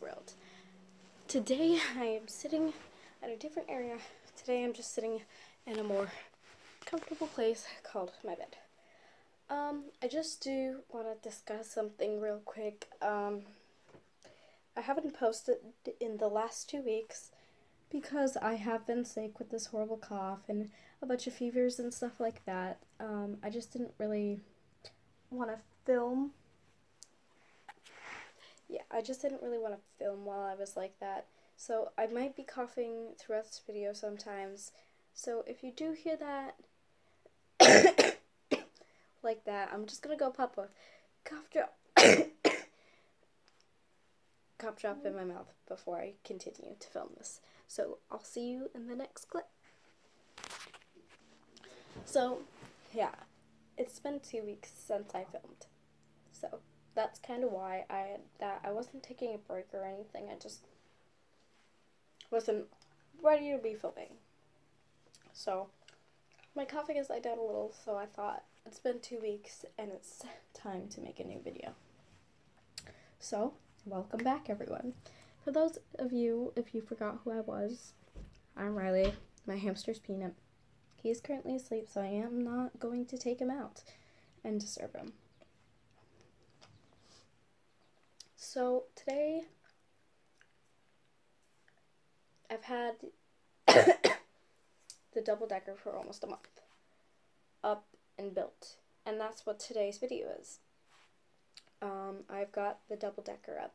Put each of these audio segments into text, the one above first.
World. Today I am sitting at a different area. Today I'm just sitting in a more comfortable place called my bed. Um, I just do want to discuss something real quick. Um, I haven't posted in the last two weeks because I have been sick with this horrible cough and a bunch of fevers and stuff like that. Um, I just didn't really want to film. Yeah, I just didn't really want to film while I was like that. So I might be coughing throughout this video sometimes. So if you do hear that, like that, I'm just gonna go pop a cough drop, cough drop in my mouth before I continue to film this. So I'll see you in the next clip. So, yeah, it's been two weeks since I filmed. So that's kind of why I that I wasn't taking a break or anything. I just wasn't ready to be filming. So my coughing has died down a little, so I thought it's been two weeks and it's time to make a new video. So, welcome back everyone. For those of you, if you forgot who I was, I'm Rylee. My hamster's Peanut. He is currently asleep, so I am not going to take him out and disturb him. So, today I've had the double decker for almost a month up and built, and that's what today's video is. Um, I've got the double decker up.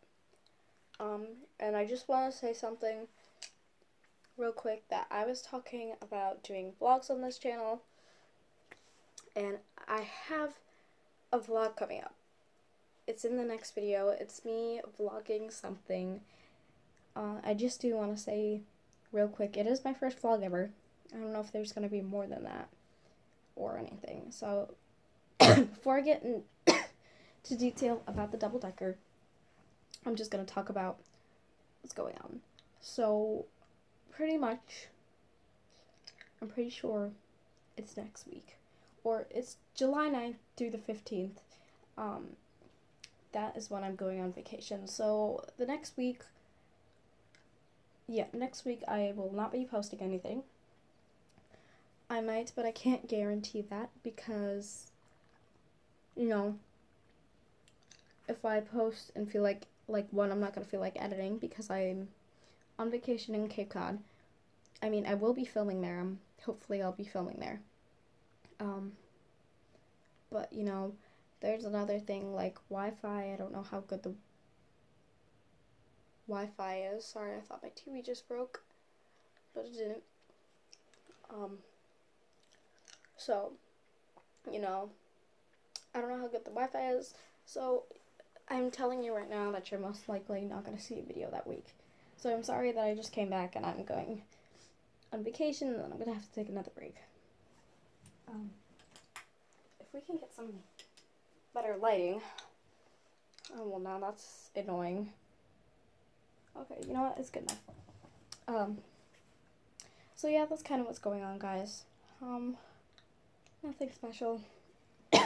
Um, and I just want to say something real quick that I was talking about doing vlogs on this channel, and I have a vlog coming up. It's in the next video. It's me vlogging something. Uh, I just do want to say real quick, it is my first vlog ever. I don't know if there's going to be more than that or anything. So, before I get into detail about the double decker, I'm just going to talk about what's going on. So, pretty much, I'm pretty sure it's next week. Or it's July 9th through the 15th. Um, that is when I'm going on vacation. So, the next week, yeah, next week I will not be posting anything. I might, but I can't guarantee that because, you know, if I post and feel like like one, I'm not gonna feel like editing because I'm on vacation in Cape Cod. I mean, I will be filming there. Um, hopefully, I'll be filming there. Um, but you know, there's another thing like Wi-Fi. I don't know how good the Wi-Fi is. Sorry, I thought my TV just broke, but it didn't. Um. So, you know, I don't know how good the Wi-Fi is. So I'm telling you right now that you're most likely not going to see a video that week. So I'm sorry that I just came back and I'm going on vacation and then I'm going to have to take another break. Um, if we can get some better lighting. Oh, well, now that's annoying. Okay, you know what? It's good enough. Um, so yeah, that's kind of what's going on, guys. Um, nothing special.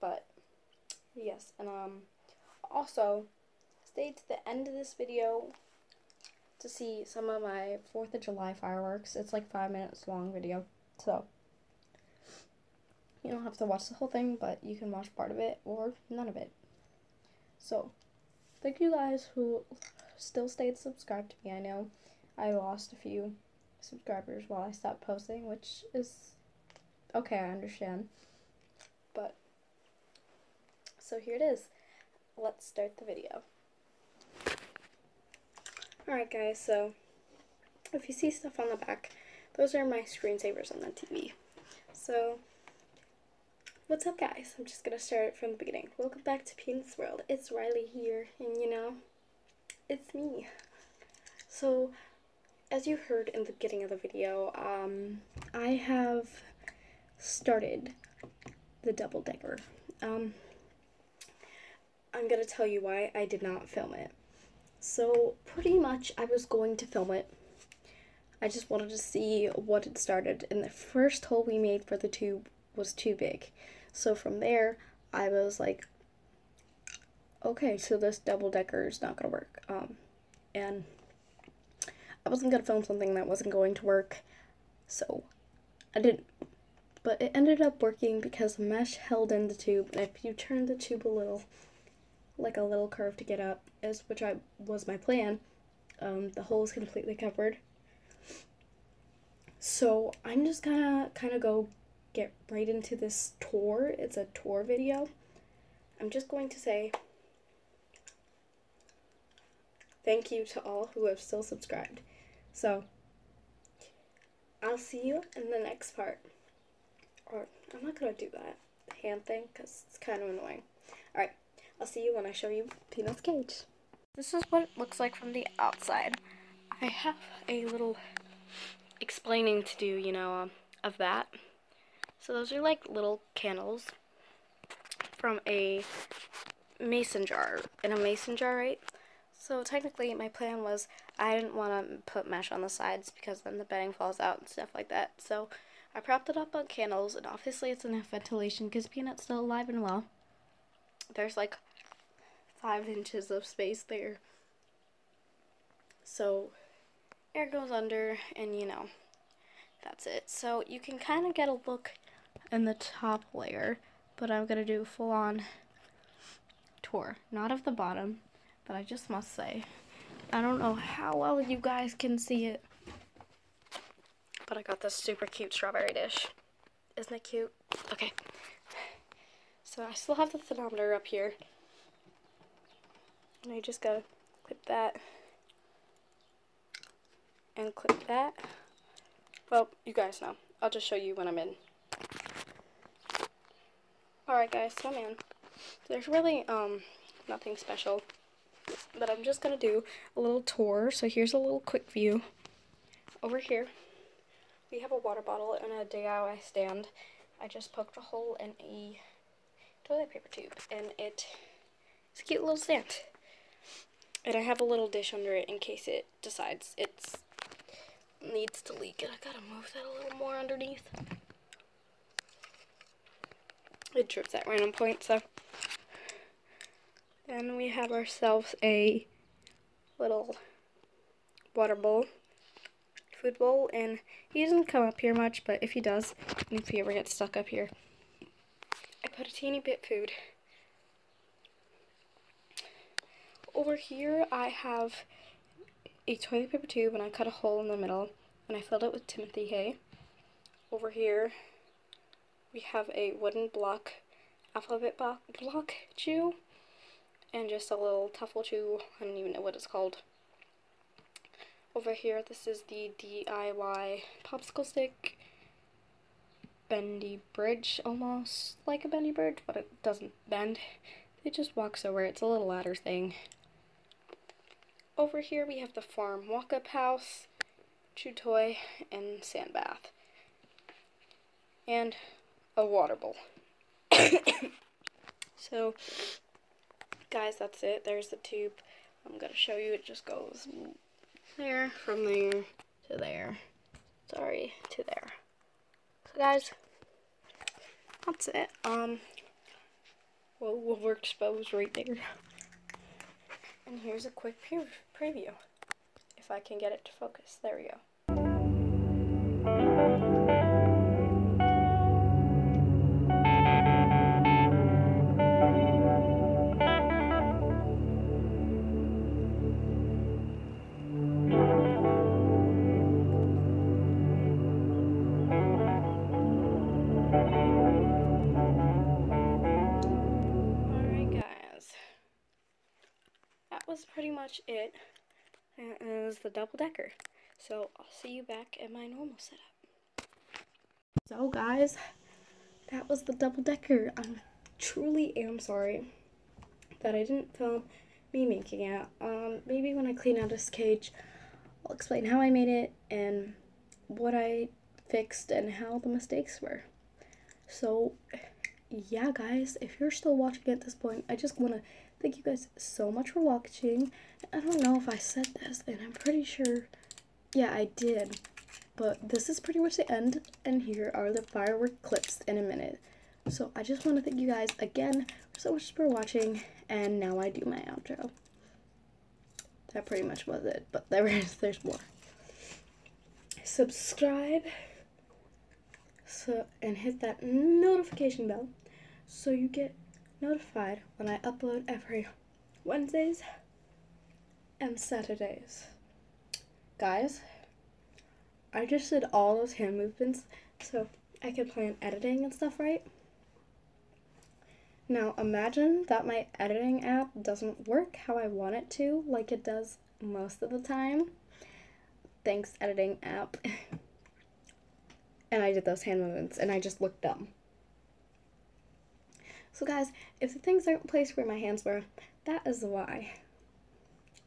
But, yes, and um, also, stay to the end of this video to see some of my 4th of July fireworks. It's like 5 minutes long video, so you don't have to watch the whole thing, but you can watch part of it or none of it. So, thank you guys who still stayed subscribed to me. I know I lost a few subscribers while I stopped posting, which is okay, I understand. But so here it is. Let's start the video. Alright guys, so if you see stuff on the back, those are my screensavers on the TV. So, what's up guys? I'm just gonna start from the beginning. Welcome back to Peanuts World. It's Rylee here, and you know, it's me. So, as you heard in the beginning of the video, um, I have started the double decker. Um, I'm to tell you why I did not film it. So, pretty much, I was going to film it. I just wanted to see what it started. And the first hole we made for the tube was too big. So, from there, I was like, okay, so this double decker is not gonna work. Um, and I wasn't gonna film something that wasn't going to work, so I didn't. But it ended up working because the mesh held in the tube, and if you turn the tube a little, like a little curve to get up, is which I was my plan, um, the hole is completely covered. So I'm just gonna kind of go get right into this tour. It's a tour video. I'm just going to say thank you to all who have still subscribed. So I'll see you in the next part. Or I'm not gonna do that hand thing because it's kind of annoying. Alright, I'll see you when I show you Peanut's cage. This is what it looks like from the outside. I have a little explaining to do, you know, um, of that. So those are like little candles from a mason jar, in a mason jar, right? So technically my plan was I didn't want to put mesh on the sides because then the bedding falls out and stuff like that. So I propped it up on candles and obviously it's enough ventilation because Peanut's still alive and well. There's like five inches of space there. So air goes under and you know, that's it. So you can kind of get a look in the top layer, but I'm going to do full on tour. Not of the bottom, but I just must say, I don't know how well you guys can see it, but I got this super cute strawberry dish. Isn't it cute? Okay. So I still have the thermometer up here. And I just gotta clip that. And clip that. Well, you guys know. I'll just show you when I'm in. Alright guys, so man, there's really um nothing special, but I'm just going to do a little tour. So here's a little quick view. Over here, we have a water bottle and a DIY stand. I just poked a hole in a toilet paper tube, and it, it's a cute little stand. And I have a little dish under it in case it decides it's needs to leak, and I gotta move that a little more underneath. It drips at random points, so. Then we have ourselves a little water bowl, food bowl, and he doesn't come up here much, but if he does, and if he ever gets stuck up here, I put a teeny bit food. Over here, I have a toilet paper tube, and I cut a hole in the middle, and I filled it with Timothy hay. Over here, we have a wooden block, alphabet block, block chew, and just a little tuffle chew, I don't even know what it's called. Over here, this is the DIY popsicle stick, bendy bridge, almost like a bendy bridge, but it doesn't bend. It just walks over, it's a little ladder thing. Over here we have the farm walk-up house, chew toy, and sand bath. And a water bowl. so, guys, that's it. There's the tube. I'm going to show you. It just goes there, from there, to there. Sorry, to there. So, guys, that's it. Um, well, we'll work expose right there. And here's a quick pre preview. If I can get it to focus. There we go. Pretty much it. it was the double decker. So I'll see you back at my normal setup. So guys, that was the double decker. I truly am sorry that I didn't film me making it. Um, maybe when I clean out this cage, I'll explain how I made it and what I fixed and how the mistakes were. So, yeah, guys, if you're still watching at this point, I just want to Thank you guys so much for watching. I don't know if I said this, and I'm pretty sure, yeah, I did. But this is pretty much the end, and here are the firework clips in a minute. So I just want to thank you guys again so much for watching, and now I do my outro. That pretty much was it, but there is there's more. Subscribe so and hit that notification bell so you get notified when I upload every Wednesdays and Saturdays. Guys, I just did all those hand movements so I could plan editing and stuff right. Now imagine that my editing app doesn't work how I want it to, like it does most of the time. Thanks, editing app. and I did those hand movements and I just looked dumb. So guys, if the things aren't placed where my hands were, that is why.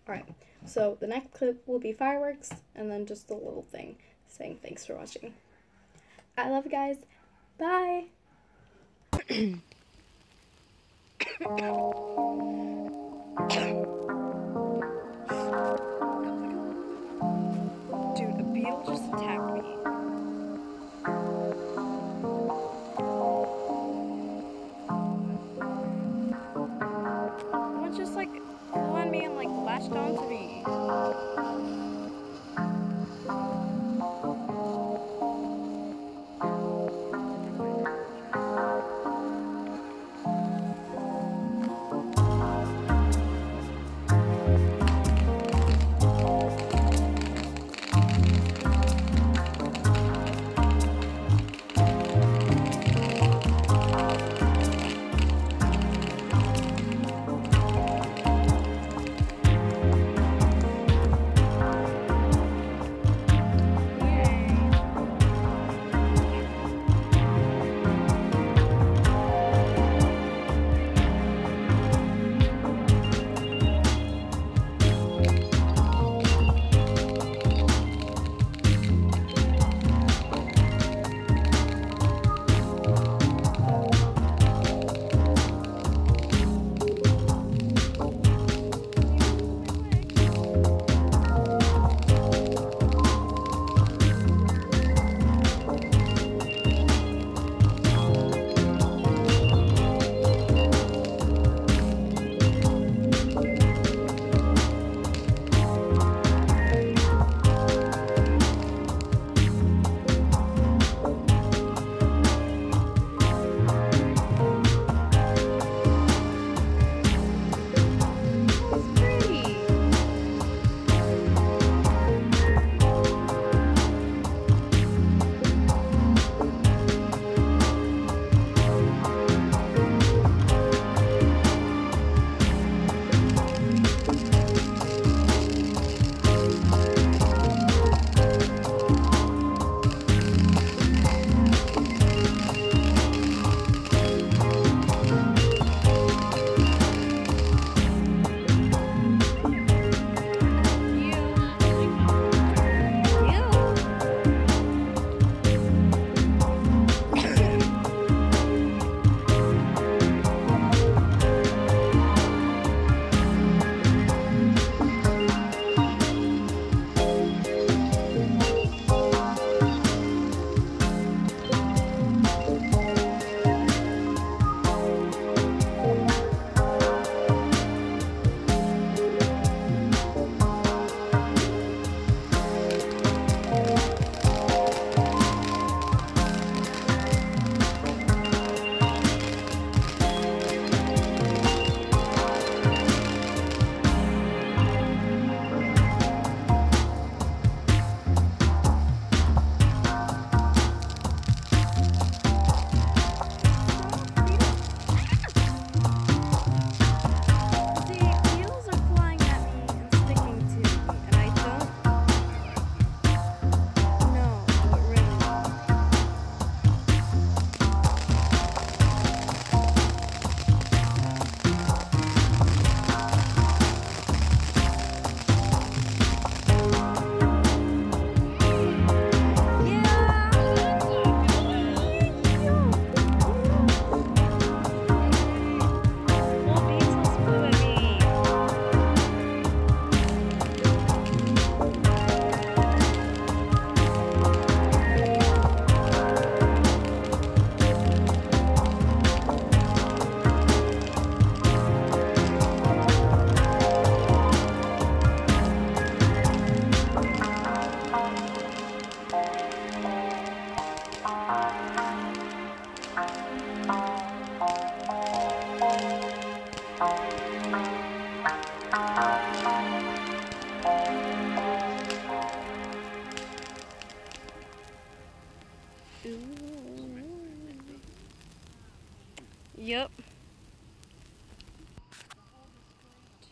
Alright, so the next clip will be fireworks and then just a little thing saying thanks for watching. I love you guys. Bye! Oh.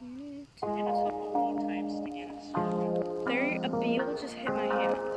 There, a beetle just hit my hand.